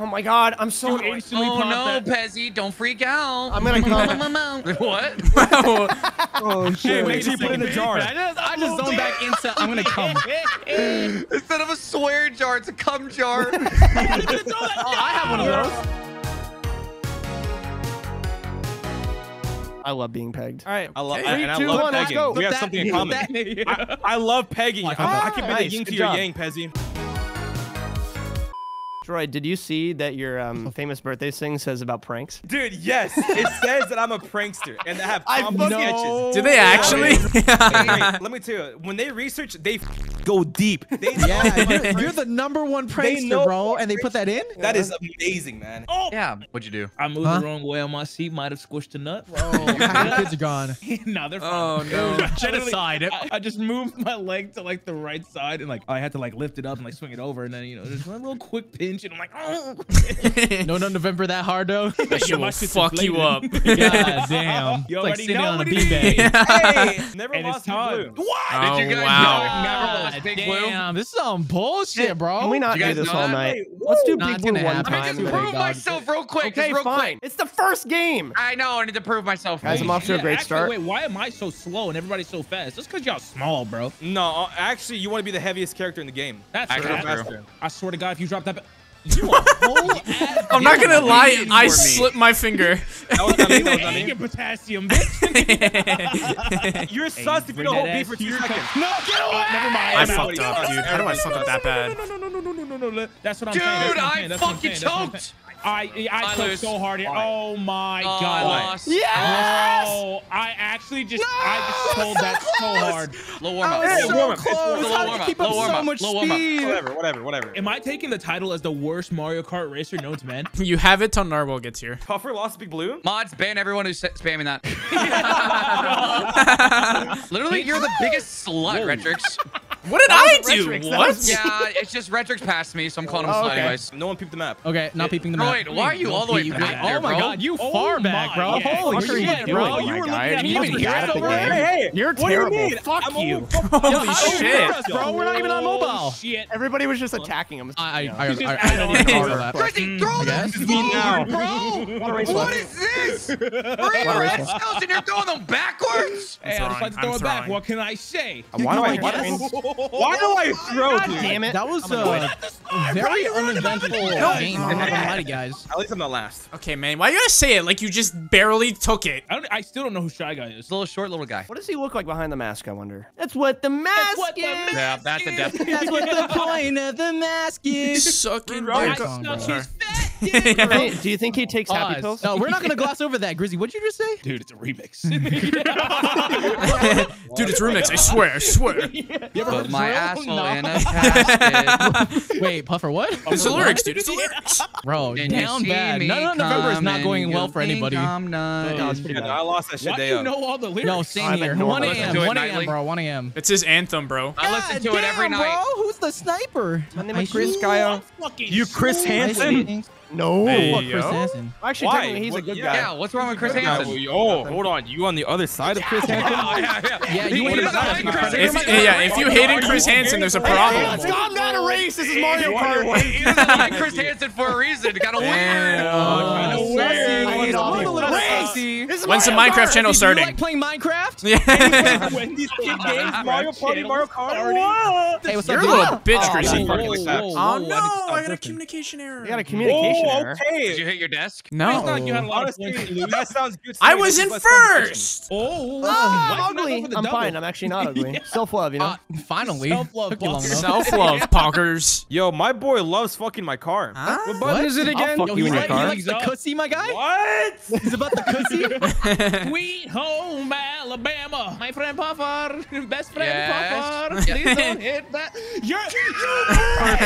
Oh my god, I'm so You annoyed. instantly Oh no, that. Pezzy, don't freak out. I'm gonna come. what? Oh Hey, shit! wait Make sure you put it in the jar. I just, I just zoned back into. I'm gonna come. Instead of a swear jar, it's a cum jar. Oh, I have one of those. I love being pegged. All right. I love Three, and I love one, let's pegging. go. We have That- something in common. that- I, I love pegging. I, I can be Nice, the yin good to your job. yang, Pezzy. Troy, did you see that your um, famous birthday thing says about pranks? Dude, yes, it says that I'm a prankster and I have I combo fucking- sketches. Did they actually? Wait, wait, let me tell you, when they research, they f- go deep. They Yeah, you're, you're the number one prankster, bro, and they put that in. That is amazing, man. Oh, yeah, what'd you do? I moved Huh? the wrong way on my seat. Might have squished a nut. Bro, your kids are gone. Oh, no, they're fine. Oh, no. It was To the literally- side. I, I just moved my leg to like the right side and like I had to like lift it up and like swing it over and then you know just one little quick pinch and I'm like oh No, no, November that hard though. That shit my will fuck you up. God damn. You It's like sitting know on a what it is. beanbag. Hey, never And lost time. blue. What? Oh, Did you guys wow. know Never God was Big Blue? damn, this is some bullshit, bro. Can we not You do this all that? night? Hey, Let's do Big Blue gonna one happen. Let me time. just prove God. myself real quick. Okay, real fine. quick. It's the first game. I know. I need to prove myself. Guys, I'm off to a Yeah, great actually, start. Wait, why am I so slow and everybody's so fast? Just because y'all small, bro. No, uh, actually, you want to be the heaviest character in the game. That's Actually, right. true. Faster. I swear to God, if you drop that, ba- Whole I'm not gonna lie, I slipped my finger. That was not me, that was not me. potassium, bitch. You're sus if you don't hold B for two seconds. No, get oh, away! Never mind. I fucked up, dude. How do I fuck up that bad? No, no, no, no, no, no, no. That's what I'm saying. Dude, I fucking choked. I I, I clipped so hard here. Oh my oh, god. I lost. Yes! Oh, I actually just no, I just pulled so that close. so hard. Low warm up. Hey, warm up. Low warm up. Low warm up. Low warm up. Whatever, whatever, whatever. Am I taking the title as the worst Mario Kart racer known to man? You have it till Narwhal gets here. Puffer lost Big Blue? Mods, ban everyone who's spamming that. Literally, you're the biggest slut, Rectrixx. What did I do? Rectrixx, that What? was- Yeah, it's just Rectrixx passed me, so I'm calling him Oh, slut okay. anyways. No one peeped the map. Okay, not peeping the map. Droid, why are you all the way peep. back there, Oh my bro? god, you Oh far my, back, bro. yeah. Holy What are you shit, bro. my You were looking guy? at You me just even got here the somewhere? game. Hey, hey, You're what do you terrible. Fuck I'm you. Holy How shit. us, bro. We're not even on mobile. Shit. Everybody was just attacking him. I, I, Yeah. I, I, He's just I, I adding don't on even to follow it. that. Chrissy, hmm, throw I them forward, bro. Wanna race What left? is this? Three red skulls and you're throwing them backwards? Hey, I throwing, decided to I'm throw it back. What can I say? Why do I, You why, do- guess- why do I throw, dude? Damn it. That was uh, very uneventful game. I'm not gonna lie to guys. At least I'm not last. Okay, man. Why you gotta say it like you just barely took it? I, don't, I still don't know who Shy Guy is. This little short little guy. What does he look like behind the mask, I wonder? That's what the mask what the is. Yeah, that's a death. That's what the point of the mask is. Sucking I dick. song, stuck his fat Do you think- Do you think he takes happy Pause. pills? No, we're not gonna gloss over that, Grizzy. What'd you just say? Dude, it's a remix. Dude, it's a remix. I swear. I swear. You ever Put heard my drill? asshole No. in a casket. Wait, Puffer, what? It's the lyrics, dude. It's the lyrics. Bro, And down bad. me None of November is not going well for anybody. I'm not. No, Yeah, no, I lost that shit Why do day you of. know all the lyrics? No, same I'm here. ignoring 1 it. Listen a.m. to it 1 a.m. bro. 1 a.m. It's his anthem, bro. I listen to it every damn, night. Bro, the sniper? My name is Chris Kyle. Fucking You Chris Hansen? No. Hey, Fuck Chris. Hansen. Actually, Why? technically, he's a good yeah. guy. Yeah, what's wrong with Chris Yeah, Hansen? well, oh, hold on. You on the other side of Chris Hansen? yeah, yeah. Yeah, you What ain't is that? about Chris to- If, yeah, if you hated Chris Hansen, there's a problem. Let's go. I'm not a race. This is Mario Kart. He doesn't like Chris Hansen for a reason. Kind of weird. Damn. No Sussy. Way. I hate all I'm a these. little Race. sussy. This is When's the Minecraft Kart. channel starting? like playing Minecraft? Yeah. when kid games, Mario Party, Mario Kart. starting. What? Hey, what's You're up, a little bitch, Oh, Chrissy. whoa. Oh no, I got a communication error. You got a communication Oh, error. okay. Did you hit your desk? No. like you had a lot of Honestly, points to lose. that sounds good. I was in is less competition. first. Oh, Oh, I'm did you not go ugly. I'm fine. I'm actually not ugly. Self-love, you know. Uh, finally. Self-love, Took you long Parker. enough. Self-love, poggers. Yo, my boy loves fucking my car. Huh? What button is it again? Yo, you he's in your like, he likes the cussy, my guy? What? He's about the cussy? Sweet home Alabama, my friend Puffer, best friend Yes. Puffer. Please don't hit that. You're God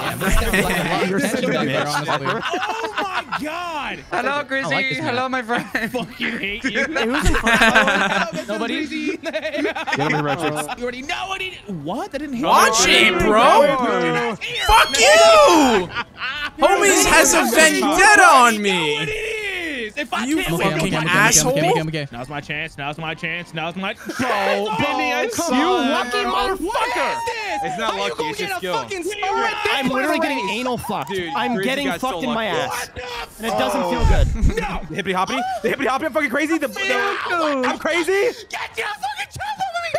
damn, this sounds like a lot of You're such a tension back there, bitch. Oh my God! Hello, Chrissy. like. Hello, my friend. Fucking hate you. Hey, oh, who's in front? Nobody? Get him here, You already know what he did. What? That didn't hit. Watch it, oh bro. Fuck you! Homies has a vendetta on me. If I You can't I'm okay, I'm okay, okay, okay, asshole. okay, I'm okay. Now's my chance. Now's my chance. Now's my. Bro, Benny, I come you on, lucky motherfucker. What is this? It's not How lucky. gonna It's just skill. fucking star I'm literally getting anal fucked. Dude, I'm Grizzly getting got so fucked in my ass. What the And it doesn't feel good. The hippity hoppity. The hippity hoppity. I'm fucking crazy. The, the, I'm crazy. Get your fucking chopper with me!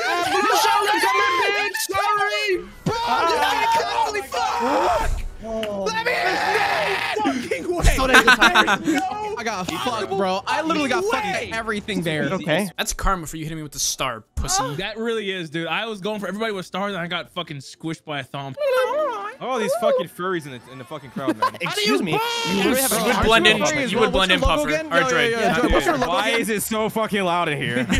Bro, Sheldon, come in, bitch! Sorry! Bro, holy fuck! Let me in! Fucking way! So that's the time. I got fucked, bro. I literally got fucked everything there. Okay. That's karma for you hitting me with the star, pussy. Oh. That really is, dude. I was going for everybody with stars, and I got fucking squished by a thumb. All these fucking furries in the in the fucking crowd, man. Excuse me. You literally have would blend in. You would blend in, What's Puffer. again? Or Yo, yo, Drake. yo, Yeah. What's your Dude, logo Why again? is it so fucking loud in here?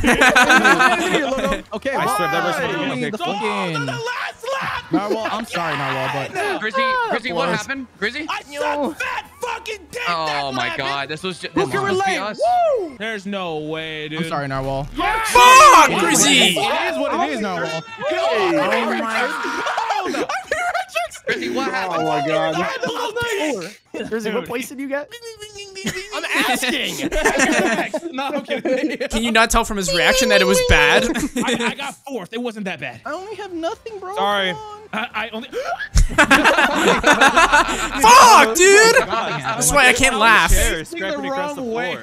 Okay, I well, swear, that was mean, okay. the fucking. last lap! Narwhal, I'm sorry, Narwhal, but Grizzy, Grizzy, what happened? Grizzy? I suck fat fucking dick! Oh my god, this was just this Who can relate? Woo! There's no way, dude. I'm sorry, Narwhal. Fuck, Grizzy! It is what it is, Narwhal. Hey, oh my. Grizzy, what happened? Oh my god. Grizzy, what place did you get? I'm asking. no, I'm kidding. Can you not tell from his reaction that it was bad? I, I got fourth. It wasn't that bad. I only have nothing, bro. Sorry. I, I only. Fuck, dude! That's why I can't laugh. Chair the wrong floor.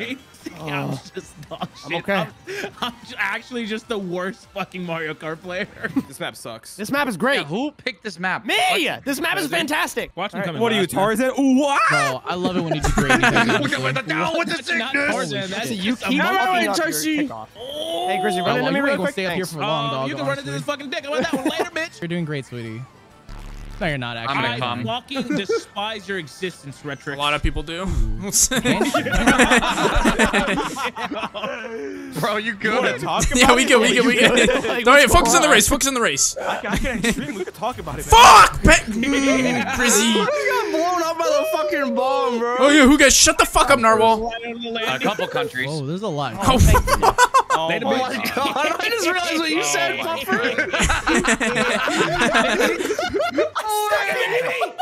way. I'm oh. just dog shit. I'm okay. I'm, I'm actually just the worst fucking Mario Kart player. This map sucks. This map is great. Yeah, who picked this map? Me! This map is fantastic. Watch me come in What are you, last, man. Tarzan? Ooh, what? Bro, I love it when you do great. things. Look at the down with the That's not sickness. Tarzan, that's So you just a keep monkey. fucking up your Tracy. kickoff. Hey, Grizzy, Oh, run well, into me you real ain't gonna quick. stay up here Thanks. for long, dog. Oh, you can run into honestly. this fucking dick. I want that one later, bitch. You're doing great, sweetie. No, you're not actually. I'm gonna I come. fucking despise your existence, A lot of people do. Bro, you You want to good? talk about yeah, we it? go, we go, we go. Like, Don't worry, what's focus on the race. Focus on the race. I can, I can stream. We could talk about it. man. Fuck! Pe- Grizzy. blown up by the fucking bomb, bro. Oh yeah, who guys? Shut the fuck up, Narwhal. Right on the A couple countries. Oh, there's a lot. Oh. oh, Oh, Later, my bitch. God. I just realized what you said, oh Puffer.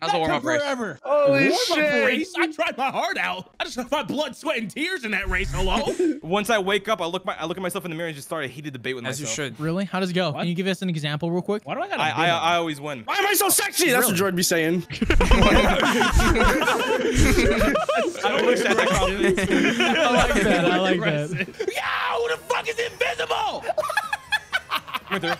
How's the warm up race? Forever. Holy Warm-up shit. race. I tried my heart out. I just had my blood, sweat, and tears in that race. Hello. Once I wake up, I look my I look at myself in the mirror and just start a heated debate with as you should. Really? How does it go? What? Can you give us an example real quick? Why do I got? I, I I always win. Why am I so sexy? That's what Jordan be saying. I don't wish I that confidence. I like that. I like that. Yo, who the fuck is invisible? Coming through.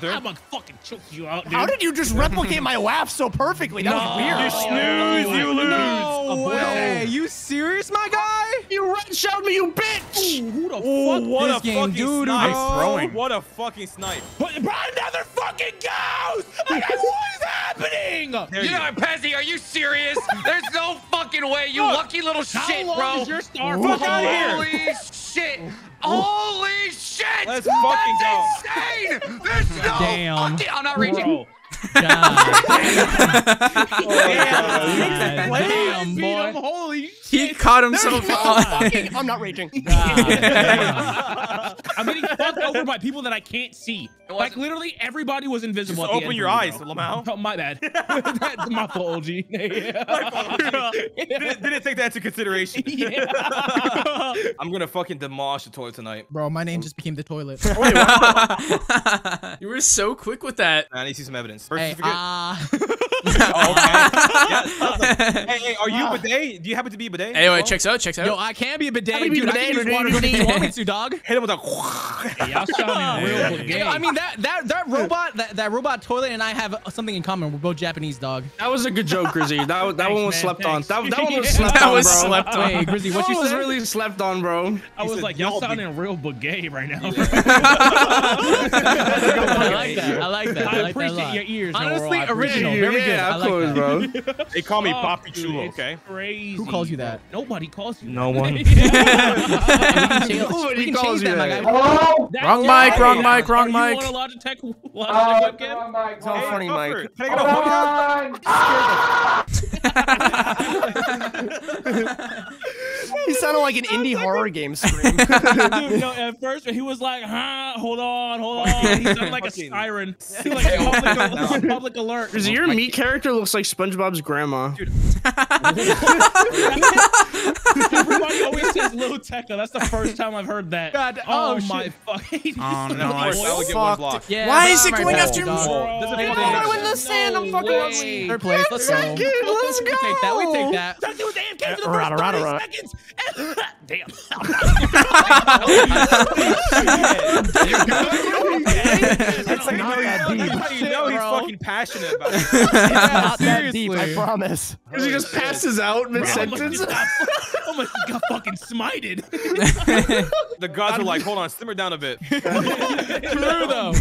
Coming through. I'm gonna fucking choke you out, dude. How did you just replicate my laugh so perfectly? That was weird. You snooze, you lose. No way. You serious, my guy? You red shelled me, you bitch. Who the Ooh, fuck? what this a game, fucking dude, snipe. bro. Throwing. What a fucking snipe. But another fucking ghost! Like, what is happening? There You you know, Pezzy, are you serious? There's no fucking way, you Look, lucky little How shit, long bro. is your star? Fuck fucking outta here. Holy shit! Holy shit! Let's fucking go. That's insane! There's no Damn. fucking. I'm not reaching. Bro. God. Damn, Damn, beat him. boy. Holy He caught himself. Fucking- I'm not raging. I'm getting fucked over by people that I can't see. Like literally everybody was invisible. Just at the open end your me, eyes, bro. Lamau. Oh, my bad. That's my fault, OG. Didn't, didn't take that into consideration. yeah. I'm gonna fucking demolish the toilet tonight. Bro, my name just became the toilet. you were so quick with that. Man, I need to see some evidence. Birth hey, certificate. uh, oh, okay. Yeah, hey, hey, are you bidet? Do you happen to be a bidet? Anyway, checks out. Checks out. yo, I can be a bidet, How do be dude. I bidet, can use water bidet? if you want me to, dog. Hit him with a. Y'all sounding real Yeah. gay. I mean that that that robot that, that robot toilet and I have something in common. We're both Japanese, dog. That was a good joke, Grizzy. That, that Thanks, one was man, slept on. thanks. That, that one was slept That on, was bro. slept on. Wait, Grizzy, what That you was said? really slept on, bro. I was said, like, y'all y'all sounding real gay right now. I like that. I like that. I, I appreciate that a lot. your ears. Honestly, original. Very good. Yeah, I of like course, that. bro. They call me Oh, Papi dude, Chulo. Okay. Crazy. Who calls you that? Nobody calls you. No one. We Nobody calls you that, my that. guy. That's Wrong right. mic, wrong mic, wrong Are mic. You on a Logitech, Logitech webcam? It's all Hey, funny, Puffer, Mike. Can I get oh, a hug? He sounded like an indie horror game scream. Dude, no, at first he was like, huh, hold on, hold on. He sounded like a siren. He like public, al- public alert. Is your meat character looks like SpongeBob's grandma? Everybody always says Lil Tecca. That's the first time I've heard that. God, oh, oh, my shit. fucking. Oh no, I I will get one block. Yeah, Why is it going right after me? dog. This is a Bro, big in the sand, I'm fucking way. Third place. Let's go. Let's We take that. We take that. Don't do a damn game for the Rada, first rada, 30 rada. seconds. Damn. That's how you not that deep. that's how you know he's fucking passionate about it. Not that deep, I promise. Because he just passes out mid sentence. Oh my god, fucking smited. The gods are like, hold on, simmer down a bit. True though.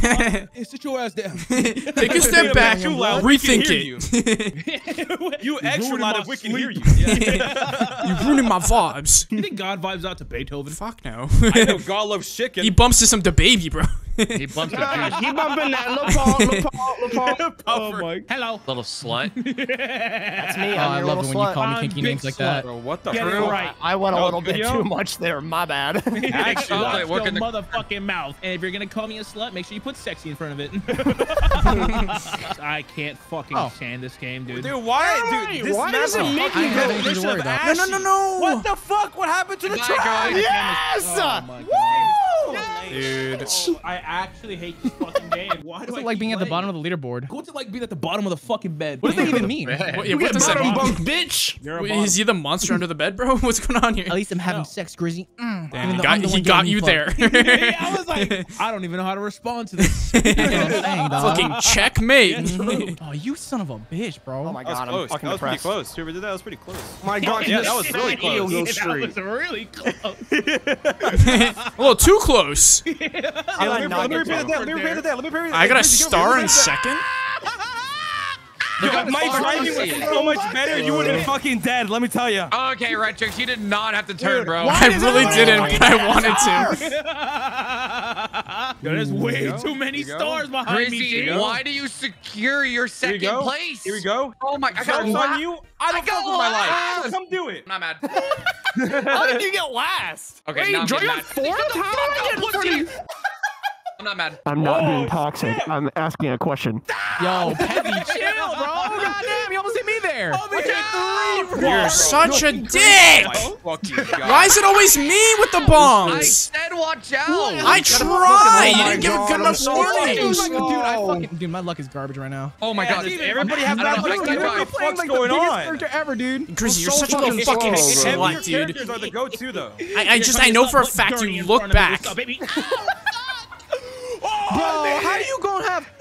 Sit your ass down. Take a step back, Too loud, we can rethink it. You extra loud if we can hear you. You're ruining my vibes. You think God vibes out to Beethoven? Fuck no. I know God loves chicken. he bumps to some the baby, bro. He bumps the juice. Keep bumping that. Look, Paul. Look, Paul. Look, Paul. Oh my. Hello. Little slut. That's me. Oh, I'm I your love it when you call me I'm kinky names like slut. that. Bro, what the Get it fuck? right. I went a little bit video? too much there. My bad. Actually, Chocolate, work your in the- motherfucking mouth. And if you're gonna call me a slut, make sure you put sexy in front of it. I can't fucking Oh. stand this game, dude. Dude, why? Dude, this why map does it is make fucking you have anything to delicious worry of about? No, no, no, no. What the fuck? What happened to the Goodbye, yes! Oh my god. Dude. Oh, I actually hate this fucking game. Why do What's I it like being at the bottom of the leaderboard? What's it like being at the bottom of the fucking bed? What does that even mean? What, yeah, what does that Bottom mean? bunk, bitch. You're a Wait. Is he the monster under the bed, bro? What's going on here? At least I'm having No. sex, Grizzy. Mm. Damn, he got, he got you fucked. there. Yeah, I was like, I don't even know how to respond to this. That's what I'm saying, dog. Fucking checkmate. Oh, you son of a bitch, bro. Oh my god, I'm close. fucking That was pretty depressed. close. Whoever did that was pretty close. My God, Yeah, that was really close. that was really close. a little too close. How Yeah, did let me, not let me get repeat that. Let me repeat it that. Let me repeat it I got a star repeat in second. Look Yo, my driving was so much better. You would have been fucking dead. Let me tell you. Okay, Rectrixx, you did not have to turn, bro. I really didn't, but I wanted to. There's way too many Here we go. stars behind me. Chrissy, why do you secure your Here we second place? Here we go. Oh my, I got on you. I don't got fuck with my life. last. Come do it. I'm not mad. How did you get last? Okay, Wait, now I'm Joy getting got mad. fourth? Shut I'm not mad. I'm not Oh, being toxic. I'm asking a question. Yo, Pezzy, chill, bro. Goddamn, you almost hit me there. You're such a dick. My fucking God. Why is it always me with the I bombs? said watch out. I tried. You didn't give a good enough warning. Dude, dude, I fucking, dude, my luck is garbage right now. Oh my god. Does everybody have I that know, I luck? can't What the drive. fuck's like going the biggest on? character ever, dude. Grizzy, you're so such a fucking little fucking slow, bro. slut, dude. Characters are the go-to though. I, I just, I know for a fact you look back. baby. Bro, how do you gonna have?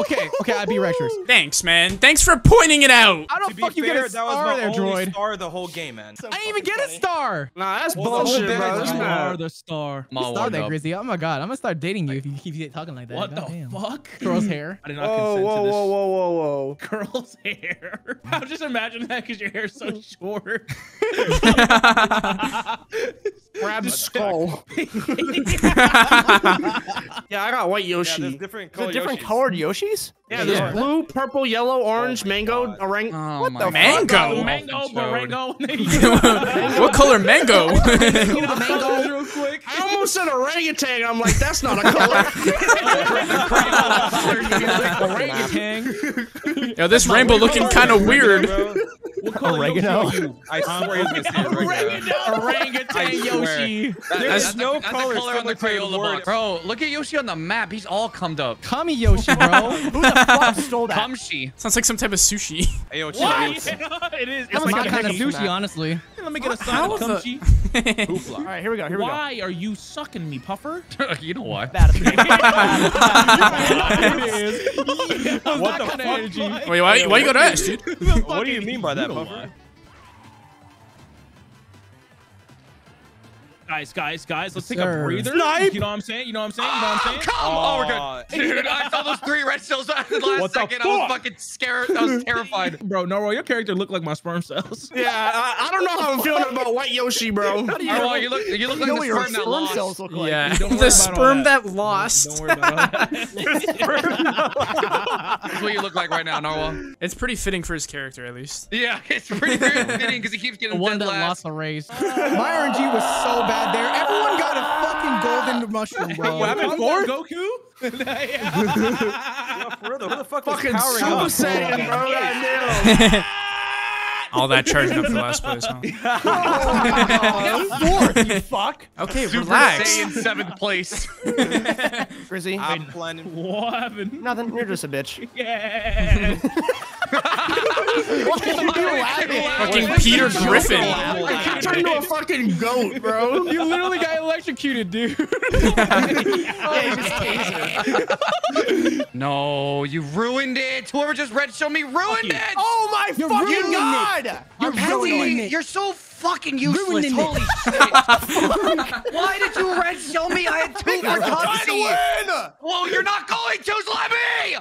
Okay, okay, I'd be Rexers. Thanks, man. Thanks for pointing it out. How To the be fuck you fair, get a that was star my there, only droid? star the whole game, man. I didn't even get a star. Nah, that's Well, bullshit, bit bro. is This you You are the star. I'm Star warmed there, up. Grizzy. Oh my god, I'm gonna start dating you if you keep talking like that. What the Goddamn. fuck? Girl's hair. I did not Whoa, consent whoa, to this. whoa, whoa, whoa, whoa. Girl's hair. I'm just imagining that because your hair's so short. Grab skull. Yeah, I got white Yeah, there's Yoshi. different color different Yoshis. colored Yoshis? Yeah, there's Yeah. blue, purple, yellow, oh orange, my mango, God. orang. Oh What the Mango. Mango, Toad. Barango. what color mango? Mango real quick. I almost said orangutan. I'm like, that's not a color. Orangutan. Yo, this rainbow looking kind of weird. Bro, What color Oregano. Yoshi are you? I swear he's gonna say oregano. Orangutan I swear. Yoshi. There's no the, color color on the similar to the Crayola word. box. Bro, look at Yoshi on the map. He's all cummed up. Kami Yoshi, bro. Who the fuck stole that? Cumshi. Sounds like some type of sushi. Hey, yo, What? chill. Yeah, it is. It's That's like my a kind of sushi, honestly. Let me get a How side of the- cumchi. All right, here we go. Here we go. Why are you sucking me, Puffer? you know why? Bad at it is. What the kind of fuck? energy. Wait, why, why you gotta ask, dude? What do you mean by that, Puffer? Guys, guys, guys, let's take Sir. a breather. Snipe. You know what I'm saying? You know what I'm saying? You know what I'm saying? Come on, oh, we're good. Oh, dude, I saw those three red cells at the last What the second. I was fuck? fucking scared. I was terrified. Bro, Narwhal, your character looked like my sperm cells. Yeah, I, I don't know how I'm feeling about White Yoshi, bro. How do you, Oh, you look, you look you like what the your sperm that lost. cells look like? Yeah, the sperm that. that lost. Don't worry about all that. That's what you look like right now, Narwhal. It's pretty fitting for his character, at least. Yeah, it's pretty very fitting because he keeps The getting one dead that last. lost the race. My RNG was so bad there. Everyone got a fucking golden mushroom, bro. What happened? Fourth? Goku? Yo, for real who the fuck Fucking powering Super up? Saiyan, bro. Goddamn. All that charging up for last place, huh? Fourth, you fuck. Okay, Super relax. Saiyan seventh place. Grizzy. I'm planning. What happened? Nothing. You're just a bitch. Yeah. What are you laughing? Fucking Peter Griffin. I turned into a fucking goat, bro. You literally got electrocuted, dude. Yeah, you just taser. no, you ruined it. Whoever just read showed me ruined it. Oh my You're fucking ruining it. god! You're Penalty, ruining it. you're so fucking useless. Ruining. Holy shit. Why did you red show me? I had two for Tutsi. Whoa, you're not going to, Slimy!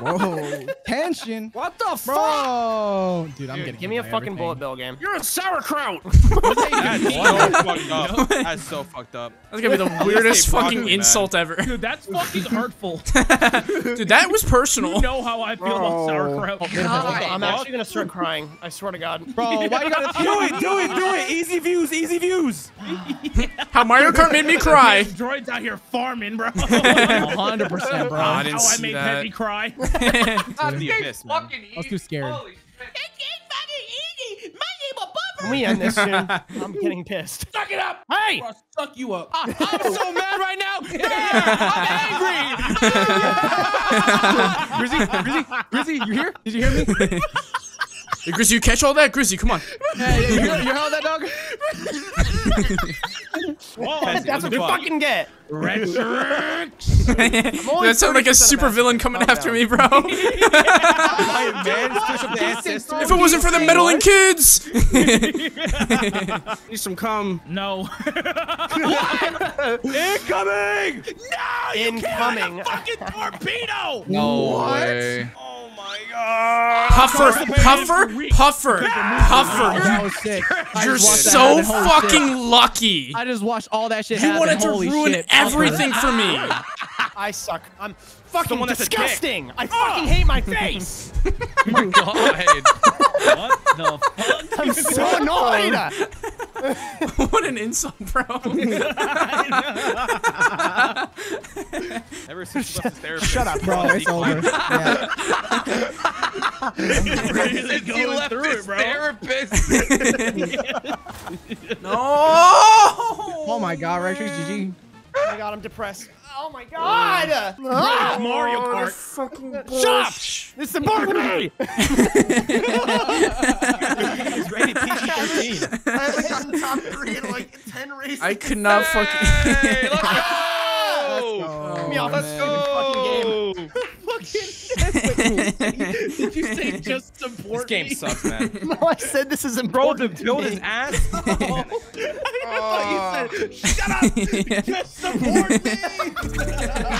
Whoa. Tension. What the fuck? Bro. Dude, I'm Dude, getting give me a hit by fucking bullet bill game. You're a sauerkraut. That's so fucked up. That's so fucked up. That's gonna be the weirdest fucking was mad. insult ever. Dude, that's fucking hurtful. Dude, that was personal. You know how I feel about sauerkraut. I'm actually gonna start crying. I swear to God. Bro, why you gotta Do it, do it, do it. Easy views, easy views. How Mario Kart made me cry. Droids out here farming, bro. 100%, bro. I how didn't I see made that. Pezzy cry. The abyss, man. Fucking I was too scared. Holy shit. Can we end this soon? I'm getting pissed. Suck it up. Hey! I'll suck you up. Ah, I'm so mad right now. Yeah, I'm angry. Grizzy, Grizzy, Grizzy, you here? Did you hear me? Hey, Grizzy, you catch all that? Grizzy, come on. Hey, you hear, you heard that dog? That's what you fucking get. Red That sounded like a 30% super villain coming Calm after down. me, bro. If if it wasn't for the meddling kids. Need some cum. No. Incoming! No! Incoming. fucking torpedo. No way. Oh my god. Puffer, puffer, puffer, That puffer. was sick. You're just watched that so fucking shit. lucky. I just watched all that shit You happen. wanted to Holy ruin shit. Everything for me. I suck. I'm fucking Someone that's a dick. disgusting. I oh! fucking hate my face. Oh my god. What the fuck? I'm so annoyed. what an insult, bro. Ever since you left the therapist. Shut up, bro. It's over. Yeah. really Since you going left through this it, bro. therapist. no. Oh my god, Rachel's GG. Oh my god, I'm depressed. Oh my god. Ah! Mario Kart. Fucking Shut up. This is important to me. He's rated PG-13. I haven't gotten top three in like ten races. I could not fucking. Hey, let's go. Get me off this stupid fucking game. Did you say just support This game me? sucks, man. No, I said this is Bro, to important. build his ass. I thought you said, oh. shut up. Just support me.